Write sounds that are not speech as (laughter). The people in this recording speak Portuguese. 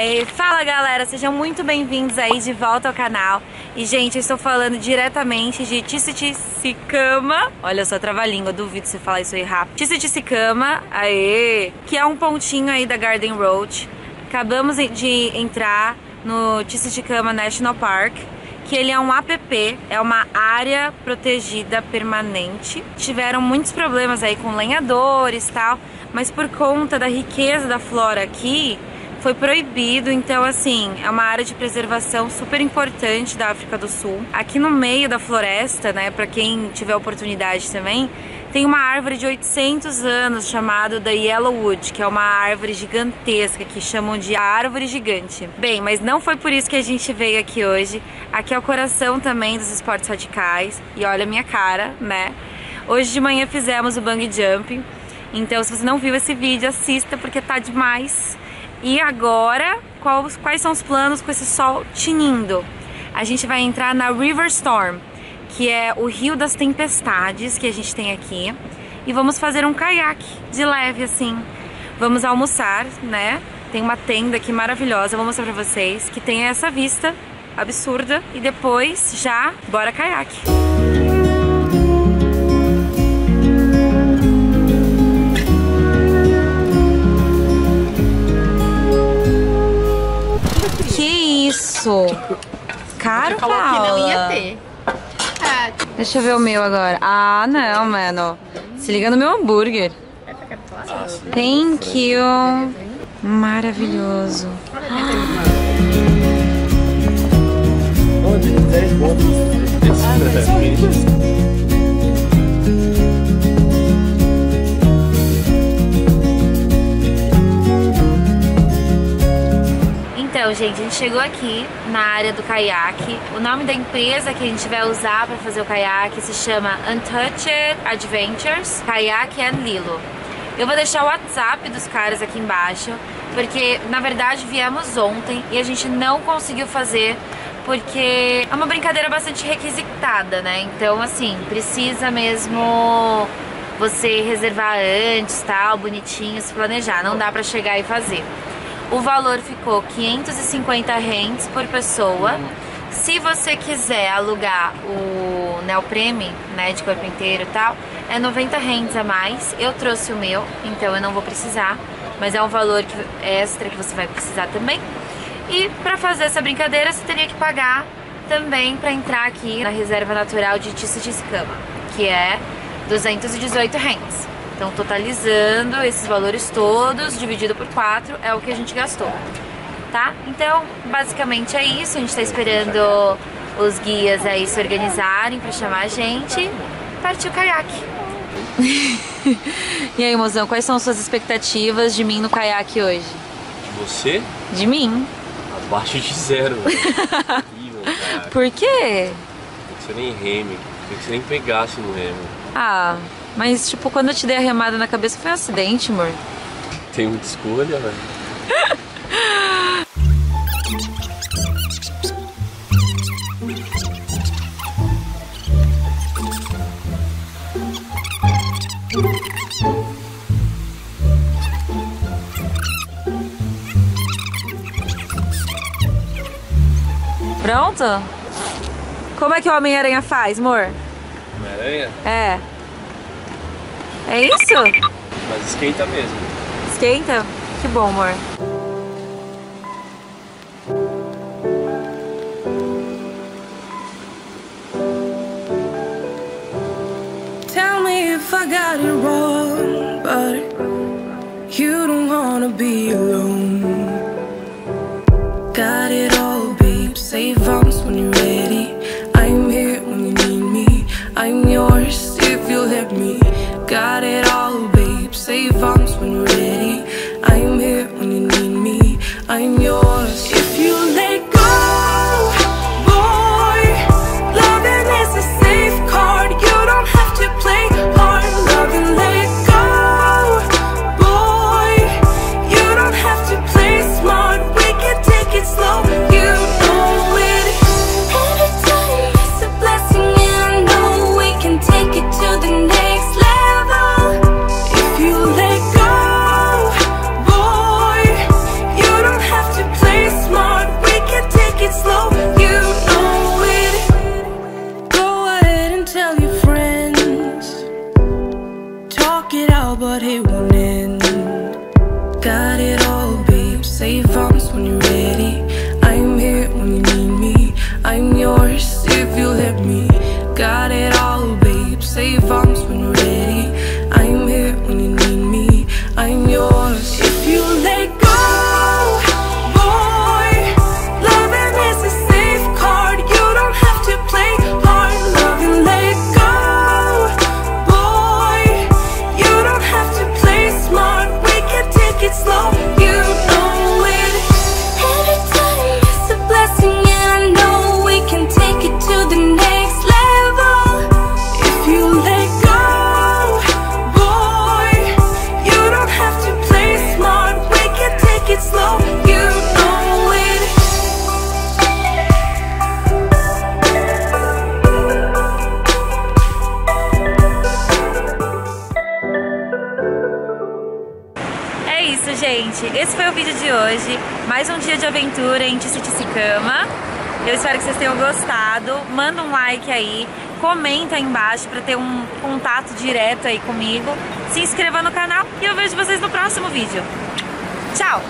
Aê, fala galera, sejam muito bem-vindos aí de volta ao canal. E gente, eu estou falando diretamente de Tissicama Olha só, trava-língua, duvido você falar isso aí rápido. Tissicama, aê Que é um pontinho aí da Garden Road. Acabamos de entrar no Tissicama National Park que ele é um APP, é uma área protegida permanente. Tiveram muitos problemas aí com lenhadores e tal, mas por conta da riqueza da flora aqui, foi proibido, então assim, é uma área de preservação super importante da África do Sul. Aqui no meio da floresta, né, para quem tiver oportunidade também, tem uma árvore de 800 anos chamada da Yellowwood, que é uma árvore gigantesca que chamam de árvore gigante. Bem, mas não foi por isso que a gente veio aqui hoje. Aqui é o coração também dos esportes radicais. E olha a minha cara, né? Hoje de manhã fizemos o bungee jumping. Então, se você não viu esse vídeo, assista porque tá demais. E agora, quais, quais são os planos com esse sol tinindo? A gente vai entrar na River Storm, que é o rio das tempestades que a gente tem aqui. E vamos fazer um caiaque de leve assim. Vamos almoçar, né? Tem uma tenda aqui maravilhosa, vou mostrar pra vocês, que tem essa vista absurda. E depois já, bora caiaque. Caro, falou Paula? que não ia ter. Ah, Deixa eu ver o meu agora. Ah, não, mano. Se liga no meu hambúrguer. Thank you. Maravilhoso. Então, gente, a gente chegou aqui na área do caiaque. O nome da empresa que a gente vai usar para fazer o caiaque se chama Untouched Adventures Kayak and Lilo. Eu vou deixar o WhatsApp dos caras aqui embaixo, porque na verdade viemos ontem e a gente não conseguiu fazer porque é uma brincadeira bastante requisitada, né? Então, assim, precisa mesmo você reservar antes, tal, bonitinho, se planejar. Não dá pra chegar e fazer. O valor ficou 550 rentes por pessoa. Se você quiser alugar o neopreme, né, de corpo inteiro e tal, é 90 rentes a mais. Eu trouxe o meu, então eu não vou precisar, mas é um valor que, extra que você vai precisar também. E para fazer essa brincadeira, você teria que pagar também para entrar aqui na reserva natural de Tissutiscama, que é 218 rentes. Então, totalizando esses valores todos, dividido por 4, é o que a gente gastou, tá? Então, basicamente é isso. A gente tá esperando os guias aí se organizarem para chamar a gente. Partiu o caiaque. (laughs) e aí, mozão, quais são suas expectativas de mim no caiaque hoje? Você? De mim? Abaixo de zero. Horrível. (laughs) Por quê? Tem que você nem reme. Tem que você nem pegasse no remo. Ah, mas tipo, quando eu te dei a remada na cabeça foi um acidente, amor. Tem muita escolha, velho. Pronto? Como é que o Homem-Aranha faz, amor? Homem-Aranha? É. É isso? Mas esquenta mesmo. Esquenta? Que bom, amor. Tell me if I got it wrong, but you don't wanna be alone. Got it all, babe. Save arms yours but he won't. isso, gente. Esse foi o vídeo de hoje. Mais um dia de aventura em Tissiticicama. Eu espero que vocês tenham gostado. Manda um like aí. Comenta aí embaixo para ter um contato direto aí comigo. Se inscreva no canal e eu vejo vocês no próximo vídeo. Tchau!